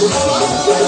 Oh,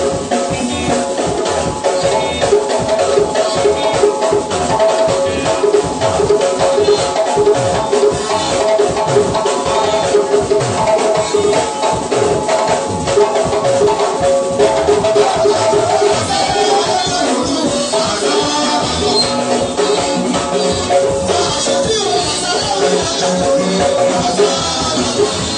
I'm gonna go get.